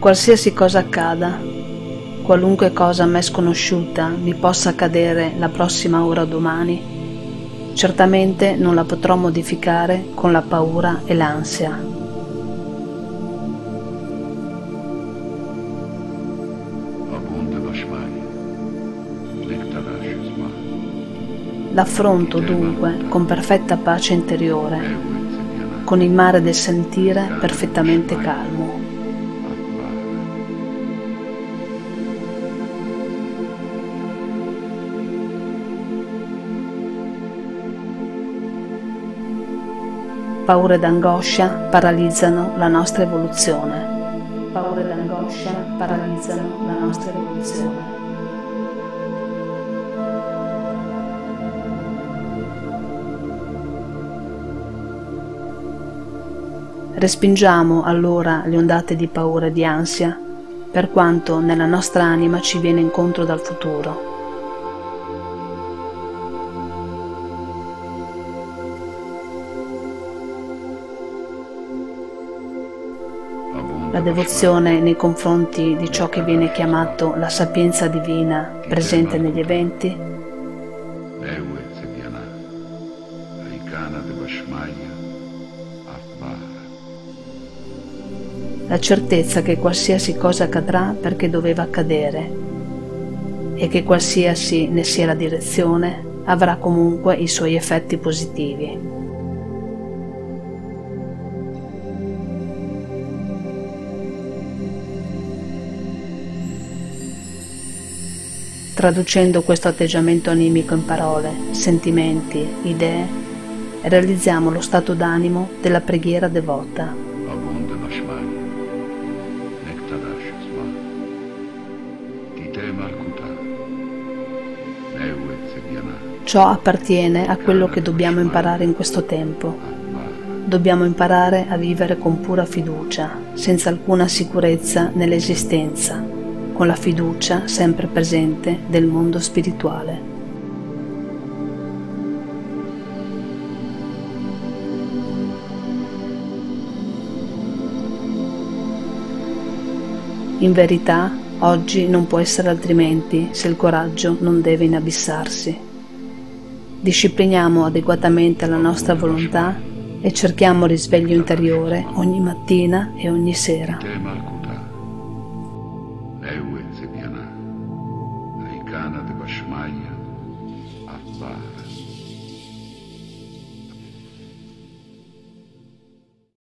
Qualsiasi cosa accada, qualunque cosa a me sconosciuta mi possa accadere la prossima ora o domani, certamente non la potrò modificare con la paura e l'ansia. L'affronto dunque con perfetta pace interiore, con il mare del sentire perfettamente calmo. Paure ed angoscia paralizzano la nostra evoluzione. Paure ed paralizzano la nostra evoluzione. Respingiamo allora le ondate di paura e di ansia, per quanto nella nostra anima ci viene incontro dal futuro. La devozione nei confronti di ciò che viene chiamato la sapienza divina presente negli eventi la certezza che qualsiasi cosa accadrà perché doveva accadere e che qualsiasi ne sia la direzione avrà comunque i suoi effetti positivi. Traducendo questo atteggiamento animico in parole, sentimenti, idee, realizziamo lo stato d'animo della preghiera devota. Ciò appartiene a quello che dobbiamo imparare in questo tempo. Dobbiamo imparare a vivere con pura fiducia, senza alcuna sicurezza nell'esistenza, con la fiducia sempre presente del mondo spirituale. In verità, oggi non può essere altrimenti se il coraggio non deve inabissarsi discipliniamo adeguatamente la nostra volontà e cerchiamo risveglio interiore ogni mattina e ogni sera. Vasuma, a paz.